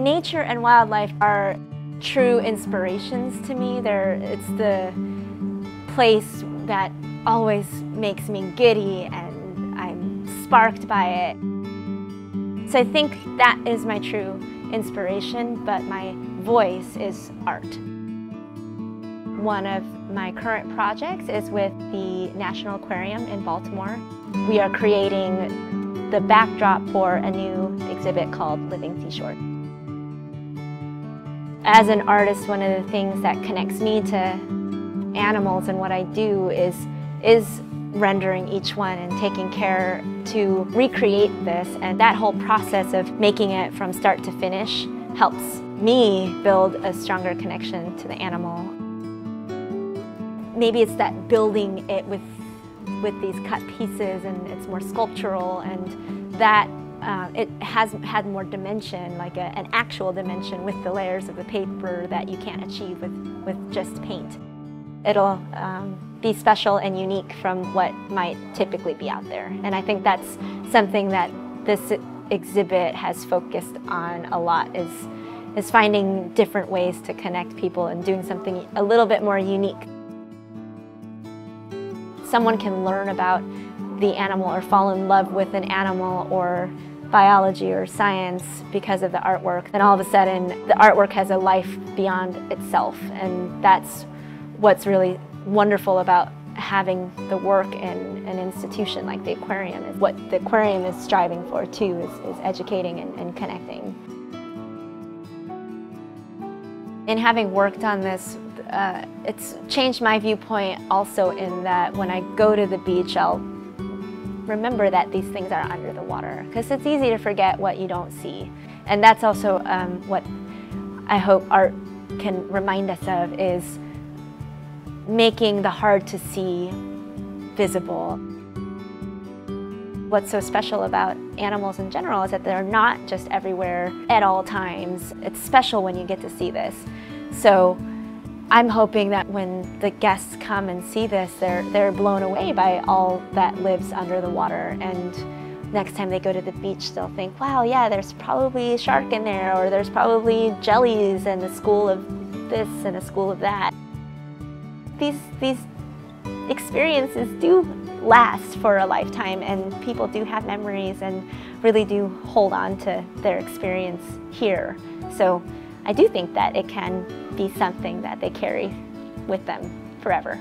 Nature and wildlife are true inspirations to me. They're, it's the place that always makes me giddy and I'm sparked by it. So I think that is my true inspiration, but my voice is art. One of my current projects is with the National Aquarium in Baltimore. We are creating the backdrop for a new exhibit called Living Seashore. As an artist, one of the things that connects me to animals and what I do is, is rendering each one and taking care to recreate this. And that whole process of making it from start to finish helps me build a stronger connection to the animal. Maybe it's that building it with, with these cut pieces and it's more sculptural and that uh, it has had more dimension, like a, an actual dimension with the layers of the paper that you can't achieve with, with just paint. It'll um, be special and unique from what might typically be out there. And I think that's something that this exhibit has focused on a lot is, is finding different ways to connect people and doing something a little bit more unique. Someone can learn about the animal or fall in love with an animal or biology or science because of the artwork, then all of a sudden the artwork has a life beyond itself. And that's what's really wonderful about having the work in an institution like the aquarium is what the aquarium is striving for too is, is educating and, and connecting. In having worked on this, uh, it's changed my viewpoint also in that when I go to the beach, I'll remember that these things are under the water because it's easy to forget what you don't see. And that's also um, what I hope art can remind us of is making the hard to see visible. What's so special about animals in general is that they're not just everywhere at all times. It's special when you get to see this. So I'm hoping that when the guests come and see this, they're, they're blown away by all that lives under the water. And next time they go to the beach, they'll think, wow, yeah, there's probably a shark in there, or there's probably jellies and a school of this and a school of that. These, these experiences do last for a lifetime and people do have memories and really do hold on to their experience here. So I do think that it can be something that they carry with them forever.